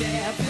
step